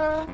Uh,